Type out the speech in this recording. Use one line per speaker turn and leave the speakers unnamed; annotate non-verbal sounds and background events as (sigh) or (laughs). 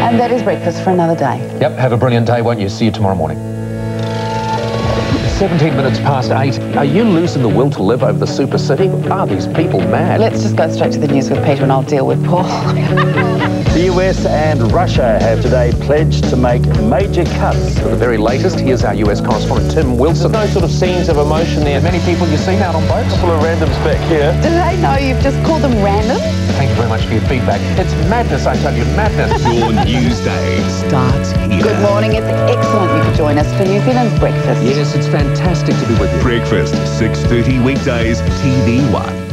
And that is breakfast for another day.
Yep, have a brilliant day, won't you? See you tomorrow morning. 17 minutes past eight. Are you losing the will to live over the super city? Are these people mad?
Let's just go straight to the news with Peter and I'll deal with Paul. (laughs)
The US and Russia have today pledged to make major cuts.
For the very latest, here's our US correspondent Tim Wilson.
no sort of scenes of emotion there.
Many people you've seen out on boats?
A couple of randoms back here.
Do they know you've just called them random?
Thank you very much for your feedback. It's madness, I tell you, madness. (laughs)
Your news day starts here.
Good morning. It's excellent you could join us for New Zealand's breakfast.
yes, it's fantastic to be with you.
Breakfast, 6.30 weekdays, TV1.